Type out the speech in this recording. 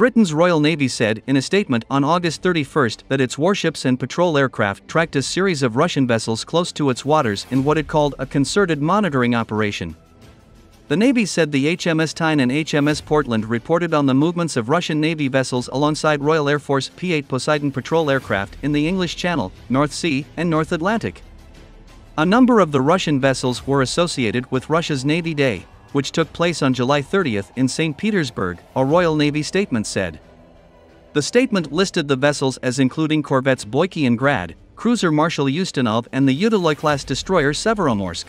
Britain's Royal Navy said in a statement on August 31 that its warships and patrol aircraft tracked a series of Russian vessels close to its waters in what it called a concerted monitoring operation. The Navy said the HMS Tyne and HMS Portland reported on the movements of Russian Navy vessels alongside Royal Air Force P 8 Poseidon patrol aircraft in the English Channel, North Sea, and North Atlantic. A number of the Russian vessels were associated with Russia's Navy Day, which took place on July 30 in St. Petersburg, a Royal Navy statement said. The statement listed the vessels as including corvettes Boyki and Grad, cruiser Marshal Ustinov and the Udaloy-class destroyer Severomorsk.